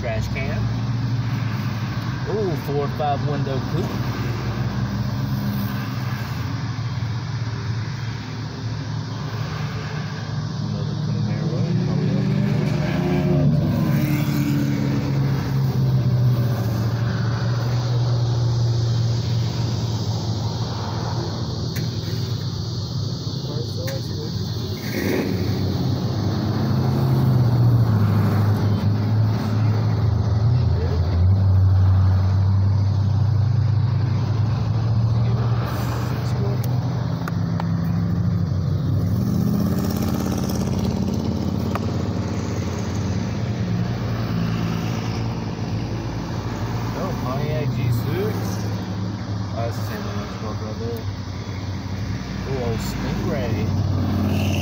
trash can. Ooh, four or five window coupe. San Francisco brother. Ooh, old stingray.